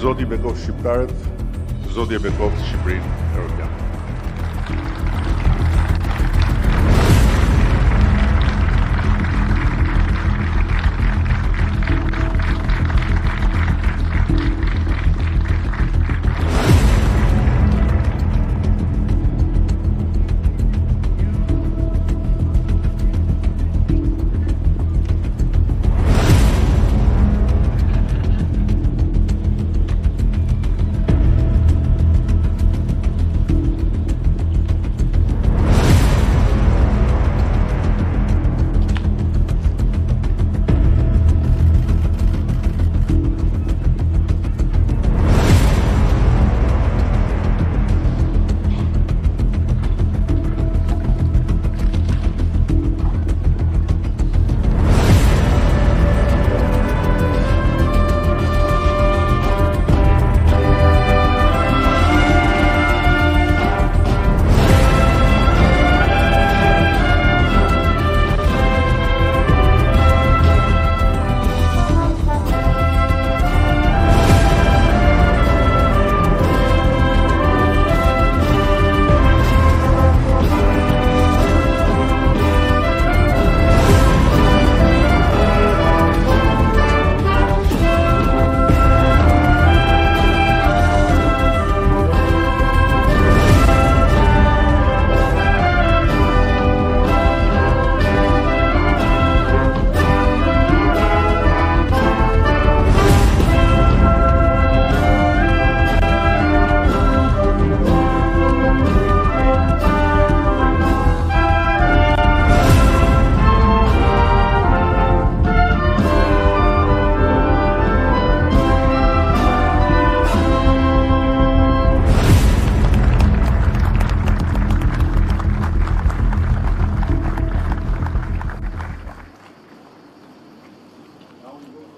Zoti bekoft shqiptarët, Zoti e bekoft Shqipërinë Evropian.